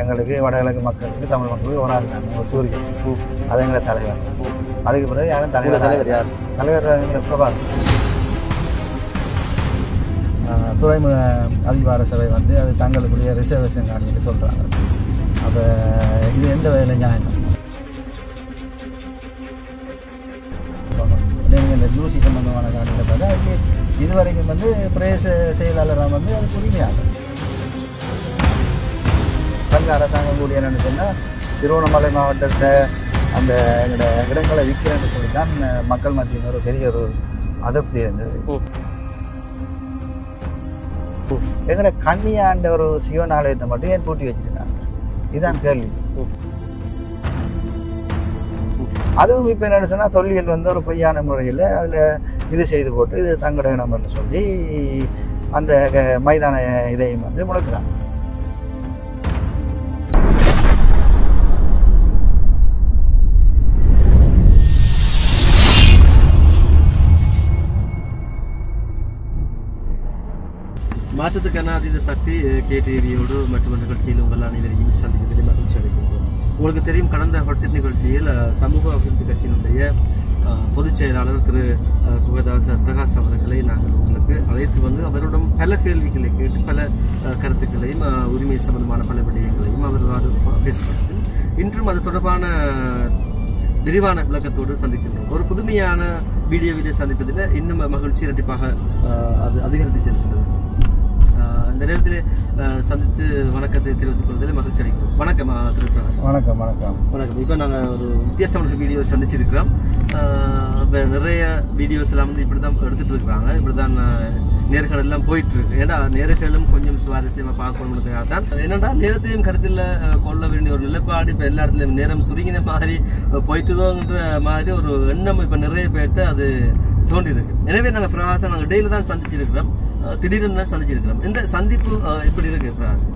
எங்களுக்கு வடகிழக்கு மக்களுக்கு தமிழ் மக்களுக்கு ஒரு ஆள் ஒரு சூரியன். அது எங்களை தலைவர். அதுக்கு பிறகு யாரும் தலைவர் தலைவர் யார்? தலைவர் எங்களை பிரபார் ஆஹ் துறைமுக அதிகார சபை வந்து அது தங்களுக்குரிய ரிசர்வேஷன் காணின்னு சொல்கிறாங்க அப்போ இது எந்த வகையில் நியாயம்? நீங்கள் இந்த ஜூசி சம்பந்தமான காணியில் பார்த்தா அதுக்கு இதுவரைக்கும் வந்து பிரதேச செயலாளராக வந்து அதுக்கு உரிமையாகும் தமிழ் அரசாங்கம் கூடிய என்னன்னு சொன்னால் திருவண்ணாமலை மாவட்டத்தை அந்த எங்களோட இடங்களை விற்கிறேன்னு சொல்லி தான் மக்கள் மத்தியில் ஒரு பெரிய ஒரு அதிருப்தி இருந்தது. எங்களோட கண்ணியாண்ட ஒரு சிவன் ஆலயத்தை மட்டும் ஏன் பூட்டி வச்சிருக்காங்க இதுதான் கேள்வி. அதுவும் இப்போ என்ன சொன்னால் தொல்லியல் வந்து ஒரு பொய்யான முறையில் அதில் இது செய்து போட்டு இது தங்களோட இடம்னு சொல்லி அந்த மைதான இதையும் வந்து முடக்குறாங்க. மாற்றத்துக்கான அதீத சக்தி கேடிவியோடு மற்றொரு நிகழ்ச்சியில் உங்கள் அனைவரையும் சந்திப்பதில் மகிழ்ச்சி அடைகின்றோம். உங்களுக்கு தெரியும் கடந்த ஹொட்சிட் நிகழ்ச்சியில் சமூக அபிவிருத்தி கட்சியினுடைய பொதுச் செயலாளர் திரு சுகதாச பிரகாஷ் அவர்களை நாங்கள் உங்களுக்கு அழைத்து வந்து அவரிடம் பல கேள்விகளை கேட்டு பல கருத்துக்களையும் உரிமை சம்பந்தமான பல விடயங்களையும் அவர் பேசப்பட்டது இன்றும் அது தொடர்பான விரிவான விளக்கத்தோடு சந்திக்கின்றோம். ஒரு புதுமையான வீடியோவிலே சந்திப்பதில் இன்னும் மகிழ்ச்சி இரட்டிப்பாக அது அதிகரித்து செல்கின்றது நேரத்தில் சந்தித்து வணக்கத்தை தெரிவித்துக் கொள்வதில் மகிழ்ச்சி அடைக்கிறோம் வணக்கம் வணக்கம் வணக்கம். வணக்கம். இப்போ நாங்கள் ஒரு வித்தியாசமான வீடியோ சந்திச்சிருக்கிறோம். இப்ப நிறைய வீடியோஸ் எல்லாம் வந்து இப்படி தான் எடுத்துட்டு இருக்கிறாங்க. இப்படி தான் நேர்கள் எல்லாம் போயிட்டு இருக்கு ஏன்னா நேர்களும் கொஞ்சம் சுவாரஸ்யமாக பார்க்கணும்னு தான். என்னடா நேரத்தையும் கருத்தில் கொள்ள வேண்டிய ஒரு நிலைப்பாடு இப்போ எல்லா இடத்துலையும் நேரம் சுருங்கின மாதிரி அஹ், போயிட்டுதோன்ற மாதிரி ஒரு எண்ணம் இப்போ நிறைய பேர்ட்ட அது தோன்றி இருக்கு எனவே நாங்கள் பிரகாசம் நாங்கள் டெய்லி தான் சந்திச்சிருக்கிறோம். திடீர்னு தான் சந்திச்சிருக்கிறோம். இந்த சந்திப்பு எப்படி இருக்கு பிரகாஷ்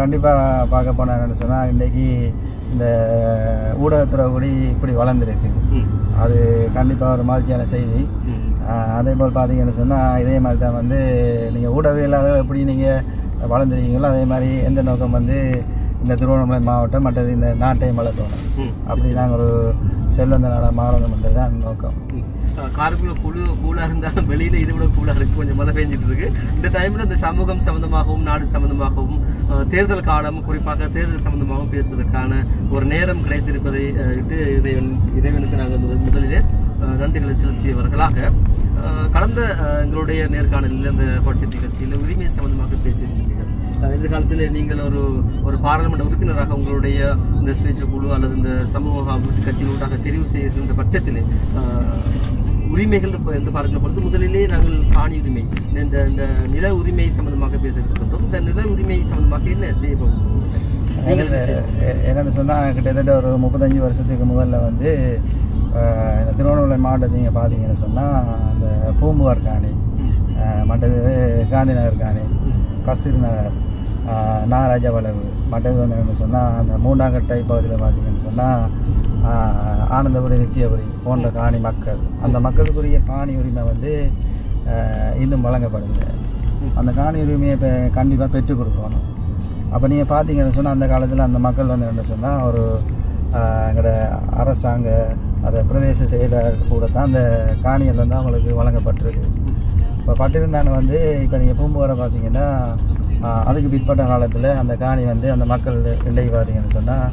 கண்டிப்பாக பார்க்க போனால் என்னன்னு சொன்னால் இன்றைக்கி இந்த ஊடகத்துறை கூடி இப்படி வளர்ந்துருக்கு. அது கண்டிப்பாக ஒரு மகிழ்ச்சியான செய்தி. அதே போல் பார்த்தீங்கன்னு சொன்னால் இதே மாதிரி தான் வந்து நீங்கள் ஊடகவியலாக எப்படி நீங்கள் வளர்ந்துருக்கீங்களோ அதே மாதிரி எந்த நோக்கம் வந்து இந்த திருவண்ணாமலை மாவட்டம் மற்றது இந்த நாட்டையும் வளர்க்கணும் அப்படி நாங்கள் ஒரு செல்வந்த நாடாக மாறணும்ன்றது தான் நோக்கம். காருக்குள்ள குழு கூலா இருந்தாலும் வெளியில இதை விட கூலா இருக்கு. கொஞ்சம் மழை பெஞ்சிட்டு இருக்கு. இந்த டைம்ல இந்த சமூகம் சம்பந்தமாகவும் நாடு சம்பந்தமாகவும் அஹ், தேர்தல் காலம் குறிப்பாக தேர்தல் சம்பந்தமாகவும் பேசுவதற்கான ஒரு நேரம் கிடைத்திருப்பதை இட்டு இறைவன் இறைவனுக்கு நாங்கள் முதல் முதலிலே நன்றிகளை செலுத்தியவர்களாக கடந்த எங்களுடைய நேர்காணலில் இந்த புரட்சி நிகழ்ச்சியில் உரிமை சம்பந்தமாக பேசியிருந்தீர்கள். எதிர்காலத்தில் நீங்கள் ஒரு ஒரு பாராளுமன்ற உறுப்பினராக உங்களுடைய இந்த சுயேட்சை குழு அல்லது இந்த சமூக அபிவிருத்தி கட்சியினூடாக தெரிவு செய்கின்ற பட்சத்தில் உரிமைகள் என்று பார்க்கிற பொழுது முதலிலே நாங்கள் காணி உரிமை இந்த இந்த நில உரிமை சம்பந்தமாக பேசப்பட்டிருந்தோம் இந்த நில உரிமை சம்பந்தமாக என்ன செய்ய என்னென்னு நீங்கள் சொன்னால் கிட்டத்தட்ட ஒரு முப்பத்தஞ்சு வருஷத்துக்கு முதல்ல வந்து இந்த திருவண்ணாமலை மாவட்டத்தை நீங்கள் பார்த்தீங்கன்னு சொன்னால் அந்த பூம்புவார் காணி மற்றது காந்தி நகர் காணி கஸ்தூரி நகர் ஆஹ் நாகராஜா மற்றது வந்து என்ன சொன்னால் அந்த மூண்டாங்கட்டை பகுதியில் பார்த்தீங்கன்னு சொன்னால் ஆனந்தபுரி நித்தியபுரி போன்ற காணி மக்கள். அந்த மக்களுக்குரிய காணி உரிமை வந்து இன்னும் வழங்கப்படுது அந்த காணி உரிமையை இப்போ கண்டிப்பாக பெற்றுக் கொடுக்கணும். அப்போ நீங்கள் பார்த்தீங்கன்னு சொன்னால் அந்த காலத்தில் அந்த மக்கள் வந்து என்ன சொன்னால் ஒரு எங்களோட அரசாங்க அந்த பிரதேச செயலர் கூட தான் அந்த காணிகள் வந்து அவங்களுக்கு வழங்கப்பட்டிருக்கு. இப்போ பட்டிருந்தானு வந்து இப்போ நீங்கள் பூம்புகாரை பார்த்தீங்கன்னா அதுக்கு பிற்பட்ட காலத்தில் அந்த காணி வந்து அந்த மக்கள் இல்லை பார்த்தீங்கன்னு சொன்னால்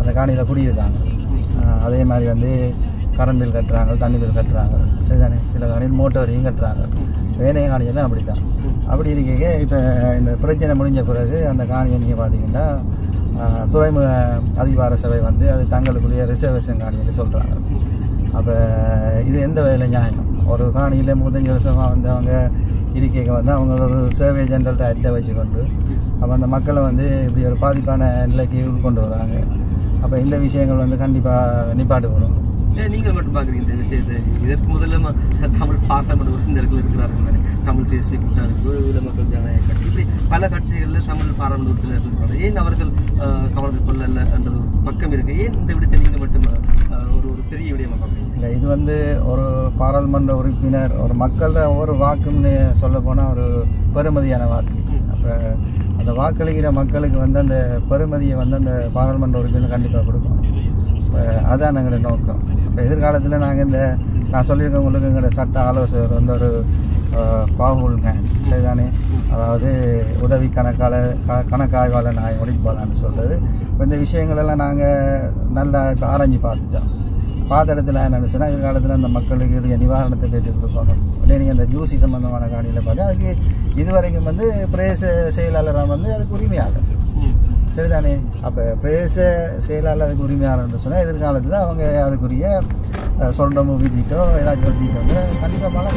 அந்த காணியில் குடியிருக்காங்க. அதே மாதிரி வந்து கரண்ட் பில் கட்டுறாங்க தண்ணி பில் கட்டுறாங்க. சரிதானே சில காணியில் மோட்டர் வரையும் கட்டுறாங்க. வேணைய காணியெல்லாம் அப்படி தான் அப்படி இருக்க இப்போ இந்த பிரச்சனை முடிஞ்ச பிறகு அந்த காணியை நீங்கள் பார்த்தீங்கன்னா துறைமுக அதிகார சபை வந்து அது தங்களுக்குரிய ரிசர்வேஷன் காணின்னு சொல்கிறாங்க அப்போ இது எந்த வகையில் நியாயம்? ஒரு காணியில் முப்பத்தஞ்சு வருஷமாக வந்து அவங்க இருக்கைக்கு வந்து அவங்க ஒரு சர்வே ஜென்ரல் அட்டை வச்சுக்கொண்டு அப்போ அந்த மக்களை வந்து இப்படி ஒரு பாதிப்பான நிலைக்கு கொண்டு வராங்க. அப்போ இந்த விஷயங்கள் வந்து கண்டிப்பாக நிப்பாட்டுக்கணும். ஏன் நீங்கள் மட்டும் பார்க்குறீங்க இந்த விஷயத்தை. இதற்கு முதல்ல தமிழ் பார்லமெண்ட் உறுப்பினர்கள் இருக்கிறார்கள் தானே. தமிழ் தேசிய கூட்டமைப்பு வித மக்கள் ஜனநாயக கட்சி இப்படி பல கட்சிகளில் தமிழ் பாராளுமன்ற உறுப்பினர்கள் ஏன் அவர்கள் கவலை கொள்ளல என்ற ஒரு பக்கம் இருக்கு? ஏன் இந்த விடத்தை நீங்கள் மட்டும் வந்து ஒரு பாராளுமன்ற உறுப்பினர் ஒரு மக்கள ஒரு வாக்குன்னு சொல்ல போனால் ஒரு பெருமதியான வாக்கு. அப்போ அந்த வாக்களிக்கிற மக்களுக்கு வந்து அந்த பெருமதியை வந்து அந்த பாராளுமன்ற உறுப்பினர் கண்டிப்பாக கொடுக்கணும். இப்போ அதான் எங்களோட நோக்கம். இப்போ எதிர்காலத்தில் நாங்கள் இந்த நான் சொல்லியிருக்கேன் உங்களுக்கு எங்களோட சட்ட ஆலோசகர் வந்து ஒரு பாகுல்ங்க. சரிதானே? அதாவது உதவி கணக்காளர் க- கணக்காய்வாளர் நான் முடிப்பாளான்னு சொல்கிறது இப்போ இந்த விஷயங்களெல்லாம் நாங்கள் நல்லா இப்போ ஆராய்ஞ்சு பார்த்துட்டோம். பார்த்த இடத்துல என்னென்னு சொன்னால் எதிர்காலத்தில் அந்த மக்களுக்கு உரிய நிவாரணத்தை பெற்று கொடுக்கணும் இல்லை நீங்கள் அந்த ஜூசி சம்மந்தமான காணியில் பார்த்து அதுக்கு இதுவரைக்கும் வந்து பிரதேச செயலாளராக வந்து அதுக்கு உரிமையாளர். சரிதானே? அப்போ பிரதேச செயலாளர் அதுக்கு உரிமையாளர்னு சொன்னால் எதிர்காலத்தில் அவங்க அதுக்குரிய அஹ், சொந்தமோ வீட்டிட்டோ ஏதாச்சும் ஒரு வந்து கண்டிப்பாக மழை